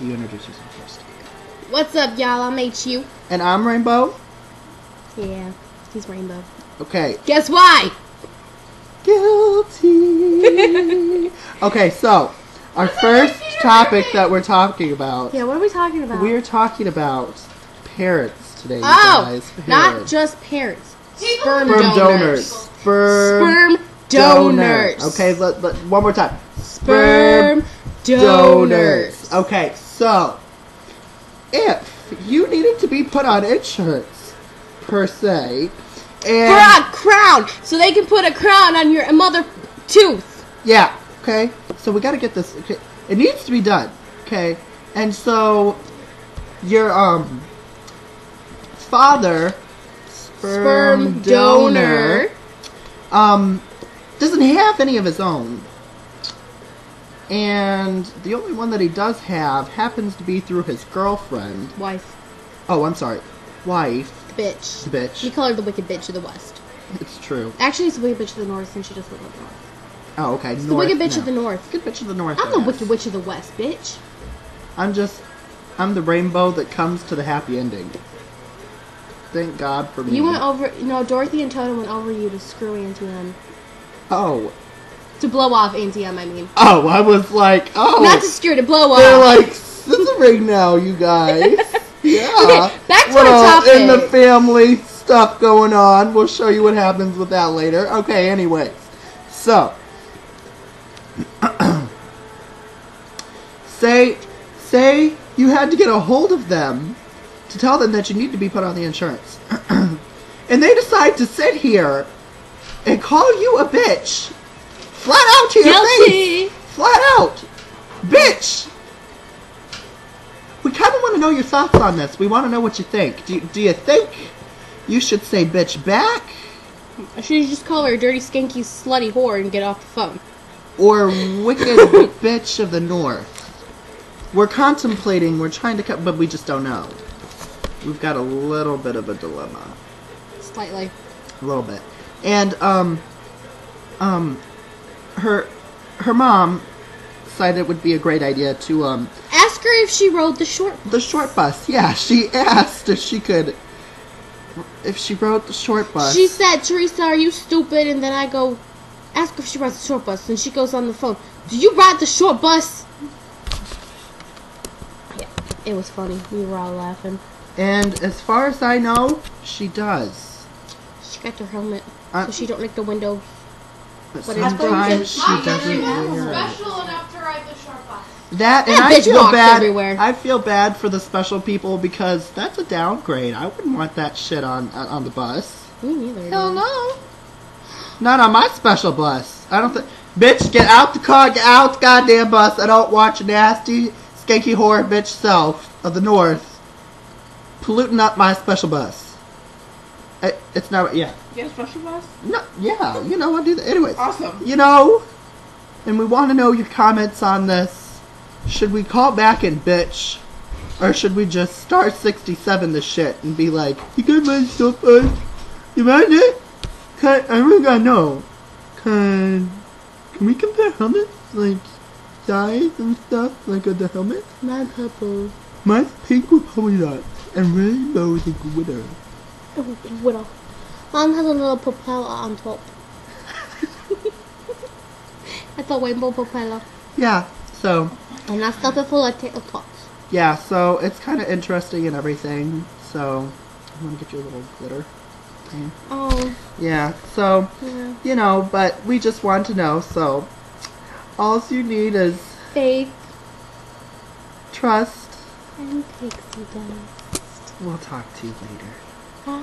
you introduce yourself first? What's up, y'all? I'm HU. And I'm Rainbow. Yeah, he's Rainbow. Okay. Guess why? Guilty. okay, so our first topic that we're talking about. Yeah, what are we talking about? We're talking about parents today, you oh, guys. not Parents. just parents. Sperm, sperm donors. donors. Sperm, Sperm donors. Okay, let, let, one more time. Sperm donors. Okay, so if you needed to be put on insurance, per se, For and a crown, so they can put a crown on your mother tooth. yeah, okay, so we got to get this. Okay, it needs to be done. Okay, and so your um father, Sperm donor. um, doesn't have any of his own. And the only one that he does have happens to be through his girlfriend. Wife, Oh, I'm sorry. Wife. The bitch. The bitch. We call her the wicked bitch of the west. It's true. Actually, it's the wicked bitch of the north, and she doesn't live north. Oh, okay. It's the wicked bitch of the north. Good bitch of the north. I'm I the wicked witch of the west, bitch. I'm just. I'm the rainbow that comes to the happy ending. Thank God for me. You went over. No, Dorothy and Toto went over you to screw into M. Oh. To blow off Auntie M, I mean. Oh, I was like, oh. Not to screw, to blow off. They're like scissoring now, you guys. Yeah. Okay, back to Well, our topic. In the family stuff going on. We'll show you what happens with that later. Okay, anyways. So. say, say you had to get a hold of them to tell them that you need to be put on the insurance. and they decide to sit here and call you a bitch. Flat out to your face. Flat out. Bitch! We kind of want to know your thoughts on this. We want to know what you think. Do you, do you think you should say bitch back? I should just call her a dirty, skanky, slutty whore and get off the phone. Or wicked bitch of the north? We're contemplating, we're trying to cut, but we just don't know. We've got a little bit of a dilemma. Slightly. A little bit. And, um, um, her, her mom decided it would be a great idea to, um, Ask her if she rode the short. The short bus. Yeah, she asked if she could. If she rode the short bus. She said, Teresa, are you stupid? And then I go, ask her if she rides the short bus. And she goes on the phone, Do you ride the short bus? Yeah, it was funny. We were all laughing. and as far as I know, she does. She got her helmet, Uh, so she don't lick the window. But But it's sometimes she frozen. doesn't wear it. special enough to ride the short bus. That and That I bitch feel walks bad. everywhere. I feel bad for the special people because that's a downgrade. I wouldn't want that shit on on on the bus. Me neither. Hell dude. no. Not on my special bus. I don't think. Bitch, get out the car, get out the goddamn bus. I don't watch nasty, skanky whore bitch self of the north polluting up my special bus. It, it's not. Yeah. You have a special bus? No. Yeah. You know I do that. Anyways. Awesome. You know, and we want to know your comments on this. Should we call back and bitch? Or should we just star 67 the shit and be like, you got my stuff bus? You mind it? Can, I really gotta know. Can, can we compare helmets? Like, size and stuff? Like, of the helmet? My purple. Mine's pink with polka dots. And rainbow with a glitter. Oh, Widow. Mine has a little propeller on top. it's a rainbow propeller. Yeah, so, And I stuff it full of tater tots. yeah, so it's kind of interesting and everything. So, I'm gonna get you a little glitter. thing. Oh, Yeah, so, yeah. you know, but we just want to know, so all you need is Faith trust. and pixie dust. We'll talk to you later. 啊